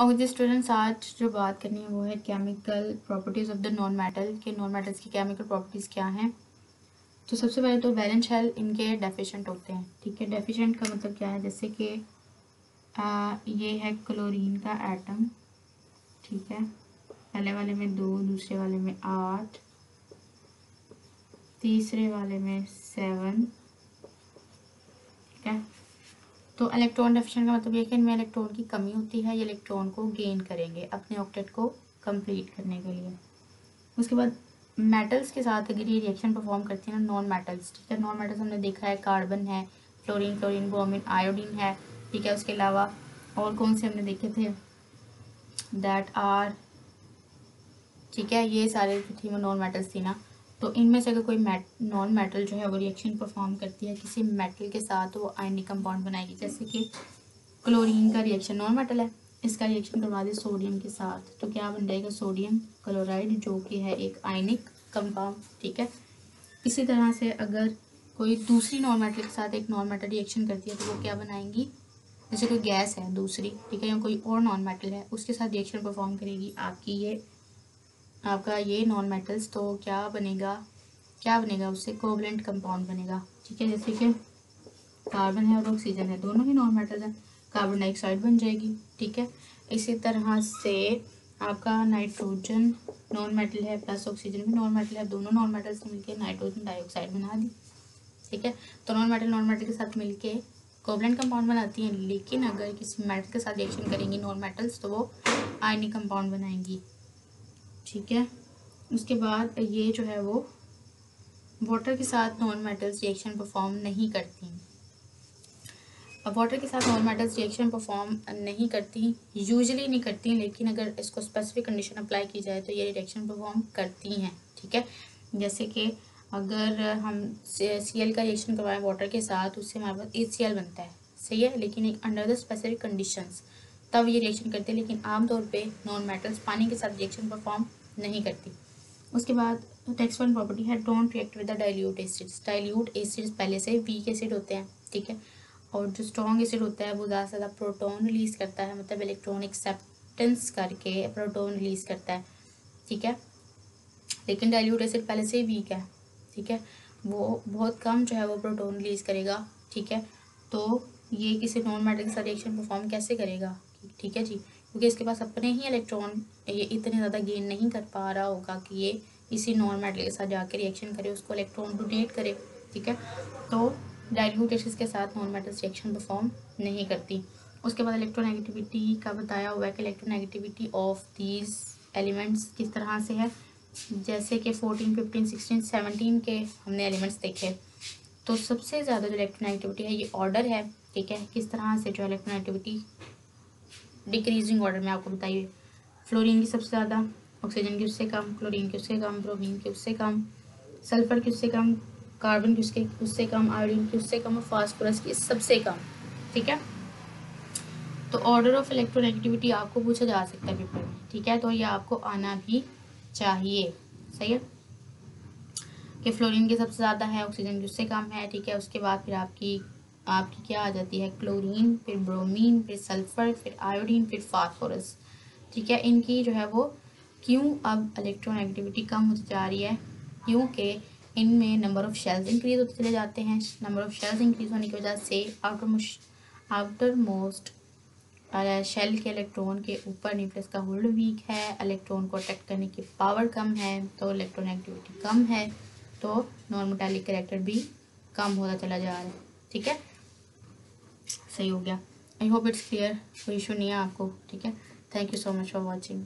और जिस स्टूडेंट्स आज जो बात करनी है वो है chemical properties of the non metal के नॉन मेटल्स की केमिकल प्रॉपर्टीज़ क्या हैं। तो सबसे पहले तो वैलेंस शेल इनके डेफिशिएंट होते हैं, ठीक है? डेफिशिएंट का मतलब क्या है? जैसे कि ये है क्लोरीन का एटम ठीक है? पहले वाले में दो, दूसरे वाले में आठ, तीसरे वाले में सेवन ठीक है? तो इलेक्ट्रॉन डेफिशिएंट का मतलब ये कि इनमें इलेक्ट्रॉन की कमी होती है, ये इलेक्ट्रॉन को गेन करेंगे अपने ऑक्टेट को कंप्लीट करने के लिए। उसके बाद मेटल्स के साथ अगर ये रिएक्शन परफॉर्म करती है ना नॉन मेटल्स ठीक है? नॉन मेटल्स हमने देखा है कार्बन है फ्लोरीन क्लोरीन ब्रोमिन आयोडीन है, ठीक है? उसके अलावा और कौन से हमने देखे थे? दैट आर ठीक है? ये सारे थी नॉन मेटल्स थी ना। तो इनमें से अगर कोई मेट नॉन मेटल जो है वो रिएक्शन परफॉर्म करती है, किसी मेटल के साथ वो आयनिक कंपाउंड बनाएगी। जैसे कि क्लोरीन का रिएक्शन नॉन मेटल है, इसका रिएक्शन करवा दे सोडियम के साथ। तो क्या बन जाएगा सोडियम क्लोराइड जो कि है एक आयनिक कंपाउंड ठीक है? इसी तरह से अगर कोई दूसरी नॉन मेटल के साथ एक नॉन मेटल रिएक्शन करती है तो वो क्या बनाएँगी? जैसे कोई गैस है दूसरी, ठीक है, या कोई और नॉन मेटल है, उसके साथ रिएक्शन परफॉर्म करेगी। आपकी ये आपका ये नॉन मेटल्स तो क्या बनेगा? क्या बनेगा उससे? कोवलेंट कंपाउंड बनेगा। ठीक है, जैसे कि कार्बन है और ऑक्सीजन है, दोनों ही नॉन मेटल्स हैं। कार्बन डाइऑक्साइड बन जाएगी, ठीक है? इसी तरह से आपका नाइट्रोजन नॉन मेटल है प्लस ऑक्सीजन भी नॉन मेटल है दोनों नॉन मेटल्स मिलकर नाइट्रोजन डाइऑक्साइड बना दी। ठीक है? तो नॉन मेटल नॉन मेटल के साथ मिलके कोवलेंट कंपाउंड बनाती हैं, लेकिन अगर किसी मेटल के साथ रिएक्शन करेंगी नॉन मेटल्स तो वो आयनिक कंपाउंड बनाएँगी। ठीक है? उसके बाद ये जो है वो वाटर के साथ नॉन मेटल्स रिएक्शन परफॉर्म नहीं करती। वाटर के साथ नॉन मेटल्स रिएक्शन परफॉर्म नहीं करती यूजुअली नहीं करती, लेकिन अगर इसको स्पेसिफिक कंडीशन अप्लाई की जाए तो ये रिएक्शन परफॉर्म करती हैं, ठीक है? जैसे कि अगर हम सी एल का रिएक्शन करवाएँ वाटर के साथ, उससे हमारे पास ए सी एल बनता है, सही है? लेकिन एक अंडर द स्पेसिफिक कंडीशंस तब ये रिएक्शन करते हैं, लेकिन आमतौर पे नॉन मेटल्स पानी के साथ रिएक्शन परफॉर्म नहीं करती। उसके बाद टेक्स्ट वन प्रॉपर्टी है don't react with the dilute acids dilute acids पहले से वीक एसिड होते हैं, ठीक है? और जो स्ट्रॉन्ग एसिड होता है, वो ज़्यादा से ज़्यादा प्रोटोन रिलीज़ करता है मतलब इलेक्ट्रॉन एक्सेप्टेंस करके प्रोटोन रिलीज़ करता है, ठीक है? लेकिन डाइल्यूट एसिड पहले से वीक है, ठीक है? वो बहुत कम जो है वो प्रोटोन रिलीज़ करेगा, ठीक है? तो ये किसी नॉन साथ रिएक्शन परफॉर्म कैसे करेगा? ठीक है जी? क्योंकि इसके पास अपने ही इलेक्ट्रॉन ये इतने ज़्यादा गेन नहीं कर पा रहा होगा कि ये इसी नॉन मेटल के साथ जाकर रिएक्शन करे, उसको इलेक्ट्रॉन डोनेट करे, ठीक है? तो डाइल्यूट एसिड के साथ नॉन मेटल रिएक्शन परफॉर्म नहीं करती। उसके बाद इलेक्ट्रोनेगेटिविटी का बताया हुआ है कि इलेक्ट्रोनेगेटिविटी ऑफ़ दीज एलिमेंट्स किस तरह से है? जैसे कि फोर्टीन फिफ्टीन सिक्सटीन सेवनटीन के हमने एलिमेंट्स देखे। तो सबसे ज़्यादा जो इलेक्ट्रोनेगेटिविटी है, ये ऑर्डर है, ठीक है? किस तरह से जो इलेक्ट्रोनेगेटिविटी डिक्रीजिंग ऑर्डर में आपको बताइए। फ्लोरीन की सबसे ज़्यादा ऑक्सीजन की उससे कम क्लोरीन की उससे कम ब्रोमीन की उससे कम सल्फ़र की उससे कम कार्बन की उसके, उससे कम आयोडीन की उससे कम और फास्फोरस की सबसे कम, ठीक है? तो ऑर्डर ऑफ़ इलेक्ट्रोनेगेटिविटी आपको पूछा जा सकता है पेपर में, ठीक है? तो ये आपको आना भी चाहिए, सही है? कि फ्लोरीन की सबसे ज़्यादा है ऑक्सीजन की उससे कम है, ठीक है? उसके बाद फिर आपकी आपकी क्या आ जाती है? क्लोरीन फिर ब्रोमीन फिर सल्फ़र फिर आयोडीन फिर फास्फोरस ठीक है? इनकी जो है वो क्यों अब इलेक्ट्रोनेगेटिविटी कम होती जा रही है? क्योंकि इनमें नंबर ऑफ़ शेल्स इंक्रीज होते चले जाते हैं। नंबर ऑफ़ शेल्स इंक्रीज होने की वजह से आउटर आउटर मोस्ट शेल के इलेक्ट्रॉन के ऊपर न्यूक्लियस का होल्ड वीक है। इलेक्ट्रॉन को अटैक करने की पावर कम है तो इलेक्ट्रोनेगेटिविटी कम है तो नॉन मेटालिक करेक्टर भी कम होता चला जा रहा है। ठीक है? सही हो गया। आई होप इट्स क्लियर कोई इशू नहीं है आपको, ठीक है? Thank you so much for watching